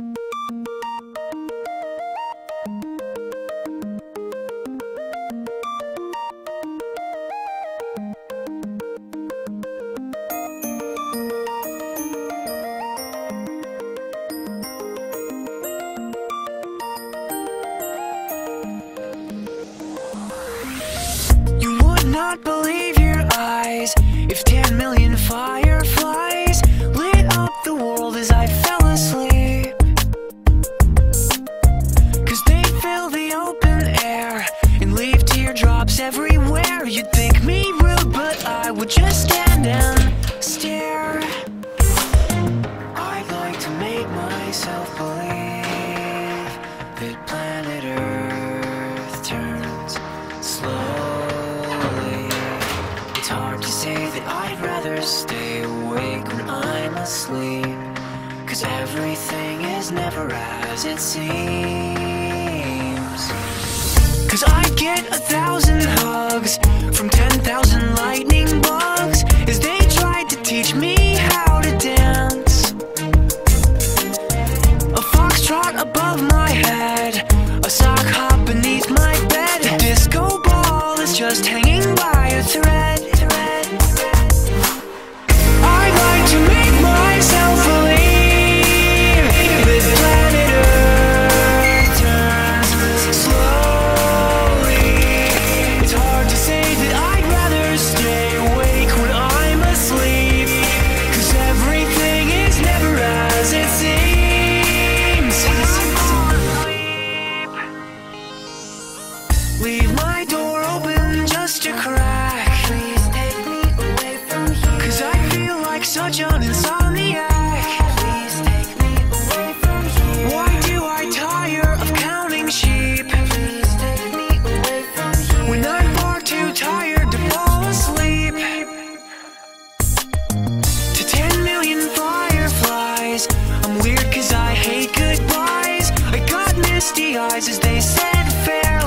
You everywhere. You'd think me rude, but I would just stand and stare. I'd like to make myself believe that planet Earth turns slowly. It's hard to say that I'd rather stay awake when I'm asleep. Cause everything is never as it seems. Cause I get a thousand from 10,000 lightning bugs as they tried to teach me how to dance. A foxtrot above my head, a sock hop beneath my bed, a disco ball is just hanging by a thread. Leave my door open just to crack. Please take me away from I feel like such an insomniac. Please take me away from here. Why do I tire of counting sheep? Please take me away from here. When I'm far too tired to fall asleep. To 10 million fireflies. I'm I hate goodbyes. I got misty eyes as they said fair.